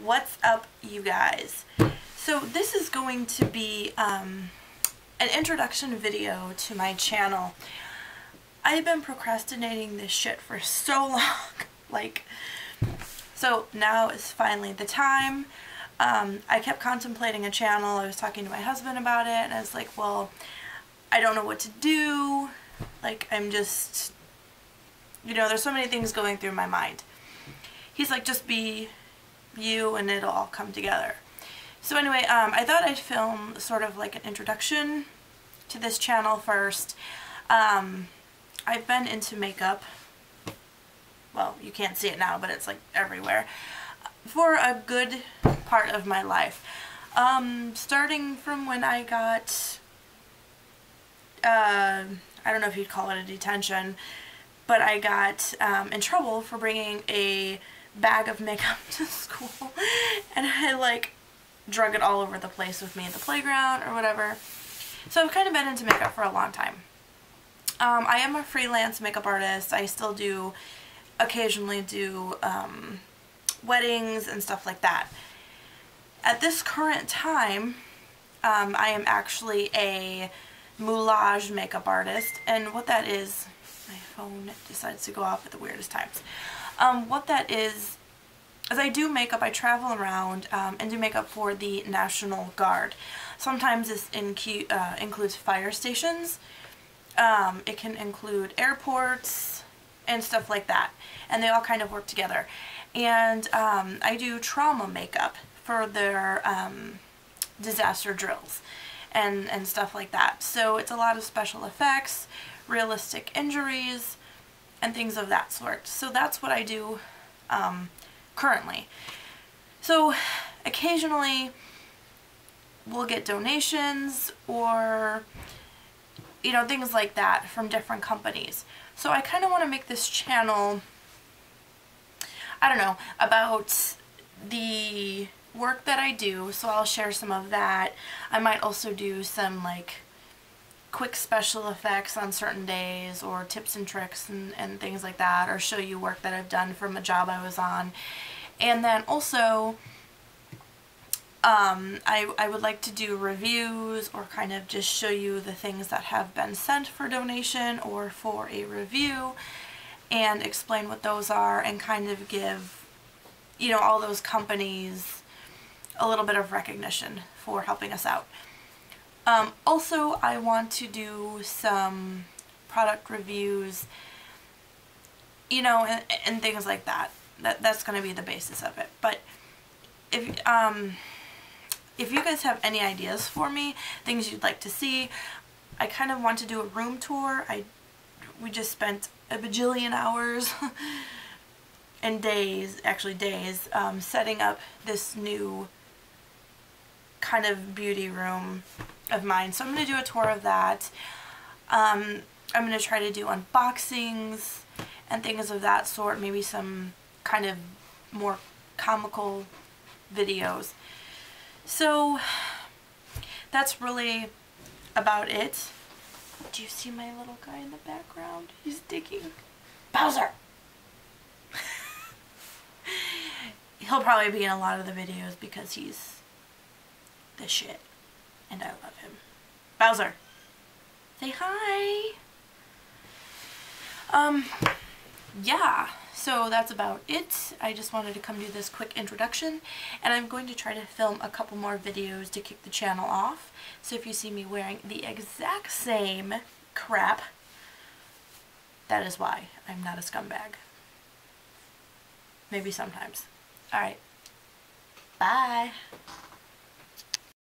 What's up, you guys? So this is going to be um, an introduction video to my channel. I've been procrastinating this shit for so long. like, so now is finally the time. Um, I kept contemplating a channel. I was talking to my husband about it, and I was like, well, I don't know what to do. Like, I'm just, you know, there's so many things going through my mind. He's like, just be you and it'll all come together. So anyway, um, I thought I'd film sort of like an introduction to this channel first. Um, I've been into makeup. Well, you can't see it now, but it's like everywhere. For a good part of my life. Um, starting from when I got, uh, I don't know if you'd call it a detention, but I got um, in trouble for bringing a bag of makeup to school and I like drug it all over the place with me at the playground or whatever. So I've kind of been into makeup for a long time. Um, I am a freelance makeup artist. I still do occasionally do um, weddings and stuff like that. At this current time, um, I am actually a moulage makeup artist and what that is, my phone decides to go off at the weirdest times. Um, what that is, as I do makeup, I travel around um, and do makeup for the National Guard. Sometimes this uh, includes fire stations. Um, it can include airports and stuff like that. And they all kind of work together. And um, I do trauma makeup for their um, disaster drills and, and stuff like that. So it's a lot of special effects, realistic injuries, and things of that sort. So that's what I do um, currently. So occasionally we'll get donations or you know things like that from different companies. So I kind of want to make this channel I don't know about the work that I do so I'll share some of that. I might also do some like quick special effects on certain days or tips and tricks and, and things like that or show you work that I've done from a job I was on. And then also um, I, I would like to do reviews or kind of just show you the things that have been sent for donation or for a review and explain what those are and kind of give, you know, all those companies a little bit of recognition for helping us out. Um, also, I want to do some product reviews, you know, and, and things like that. That That's going to be the basis of it. But if, um, if you guys have any ideas for me, things you'd like to see, I kind of want to do a room tour. I We just spent a bajillion hours and days, actually days, um, setting up this new kind of beauty room of mine. So I'm going to do a tour of that. Um, I'm going to try to do unboxings and things of that sort. Maybe some kind of more comical videos. So that's really about it. Do you see my little guy in the background? He's digging. Bowser! He'll probably be in a lot of the videos because he's the shit and I love him. Bowser, say hi. Um, yeah, so that's about it. I just wanted to come do this quick introduction, and I'm going to try to film a couple more videos to kick the channel off. So if you see me wearing the exact same crap, that is why I'm not a scumbag. Maybe sometimes. Alright. Bye.